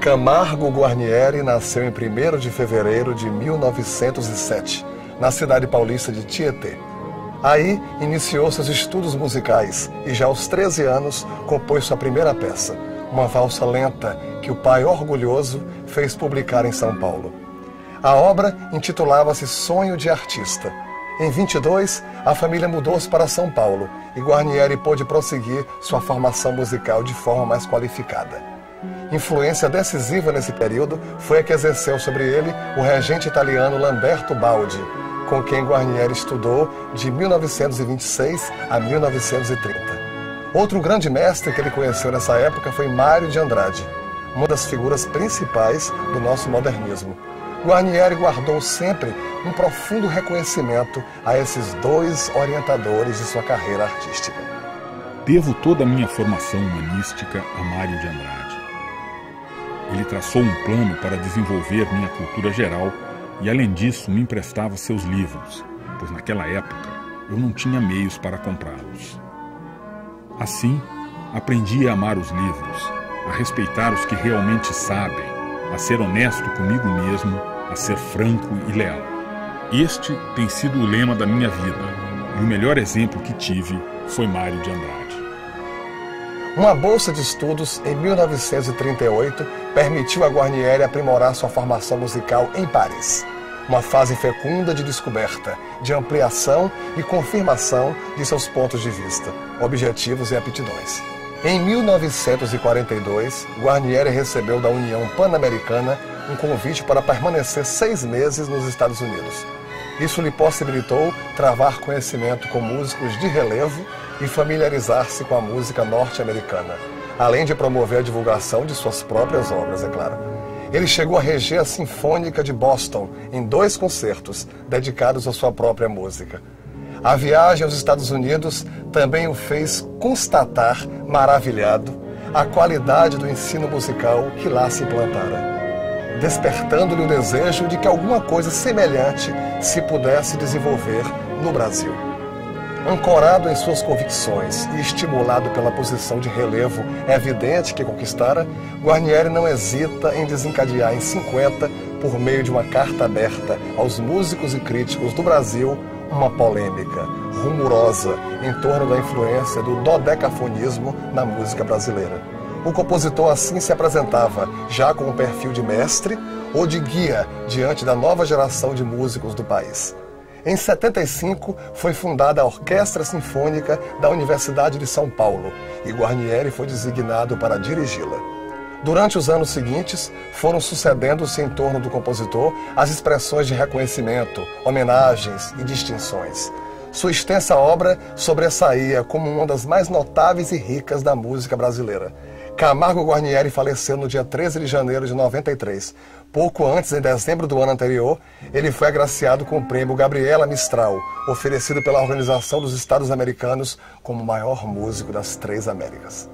Camargo Guarnieri nasceu em 1 de fevereiro de 1907, na cidade paulista de Tietê. Aí iniciou seus estudos musicais e já aos 13 anos compôs sua primeira peça, uma valsa lenta que o pai orgulhoso fez publicar em São Paulo. A obra intitulava-se Sonho de Artista. Em 22, a família mudou-se para São Paulo e Guarnieri pôde prosseguir sua formação musical de forma mais qualificada. Influência decisiva nesse período foi a que exerceu sobre ele o regente italiano Lamberto Baldi, com quem Guarnieri estudou de 1926 a 1930. Outro grande mestre que ele conheceu nessa época foi Mário de Andrade, uma das figuras principais do nosso modernismo. Guarnieri guardou sempre um profundo reconhecimento a esses dois orientadores de sua carreira artística. Devo toda a minha formação humanística a Mário de Andrade. Traçou um plano para desenvolver minha cultura geral e, além disso, me emprestava seus livros, pois naquela época eu não tinha meios para comprá-los. Assim, aprendi a amar os livros, a respeitar os que realmente sabem, a ser honesto comigo mesmo, a ser franco e leal. Este tem sido o lema da minha vida, e o melhor exemplo que tive foi Mário de Andrade. Uma bolsa de estudos em 1938 permitiu a Guarnieri aprimorar sua formação musical em Paris. Uma fase fecunda de descoberta, de ampliação e confirmação de seus pontos de vista, objetivos e aptidões. Em 1942, Guarnieri recebeu da União Pan-Americana um convite para permanecer seis meses nos Estados Unidos. Isso lhe possibilitou travar conhecimento com músicos de relevo e familiarizar-se com a música norte-americana, além de promover a divulgação de suas próprias obras, é claro. Ele chegou a reger a Sinfônica de Boston em dois concertos dedicados à sua própria música. A viagem aos Estados Unidos também o fez constatar, maravilhado, a qualidade do ensino musical que lá se implantara, despertando-lhe o desejo de que alguma coisa semelhante se pudesse desenvolver no Brasil. Ancorado em suas convicções e estimulado pela posição de relevo evidente que conquistara, Guarnieri não hesita em desencadear em 50, por meio de uma carta aberta aos músicos e críticos do Brasil, uma polêmica rumorosa em torno da influência do dodecafonismo na música brasileira. O compositor assim se apresentava, já com um perfil de mestre ou de guia diante da nova geração de músicos do país. Em 75, foi fundada a Orquestra Sinfônica da Universidade de São Paulo e Guarnieri foi designado para dirigi-la. Durante os anos seguintes, foram sucedendo-se em torno do compositor as expressões de reconhecimento, homenagens e distinções. Sua extensa obra sobressaía como uma das mais notáveis e ricas da música brasileira. Camargo Guarnieri faleceu no dia 13 de janeiro de 93, Pouco antes, em dezembro do ano anterior, ele foi agraciado com o prêmio Gabriela Mistral, oferecido pela Organização dos Estados Americanos como maior músico das três Américas.